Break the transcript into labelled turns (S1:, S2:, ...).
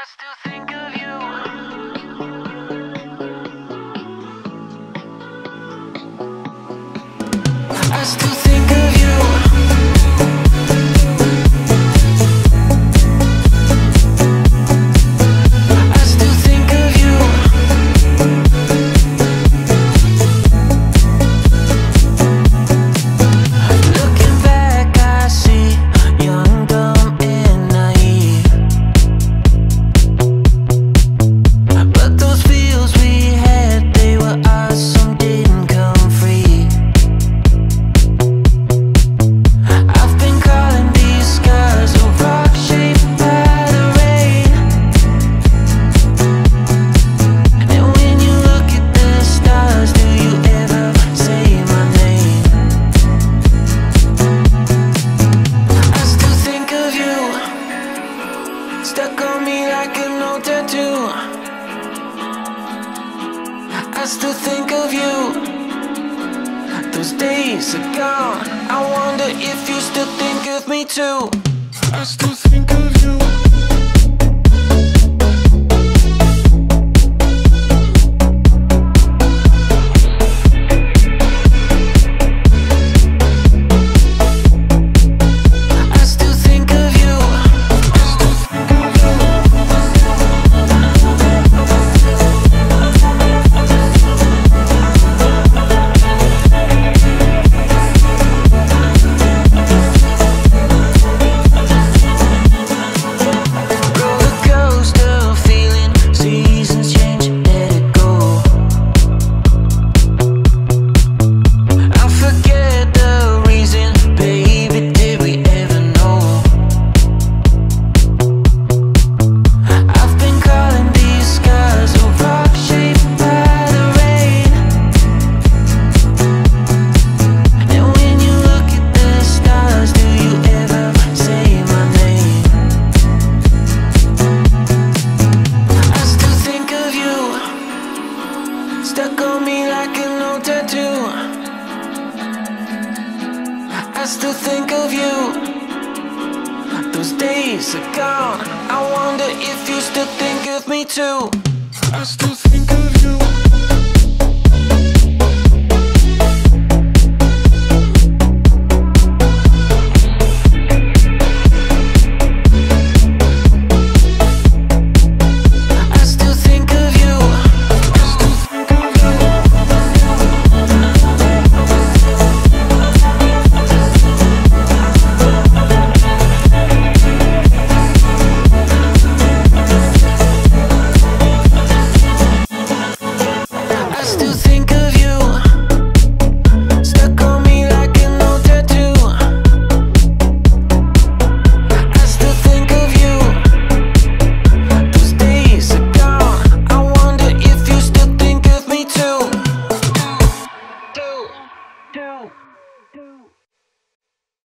S1: I still think of you. I still Stuck on me like an old tattoo. I still think of you. Those days are gone. I wonder if you still think of me too.
S2: I still think of you.
S1: still think of you. Those days are gone. I wonder if you still think of me too.
S2: I still think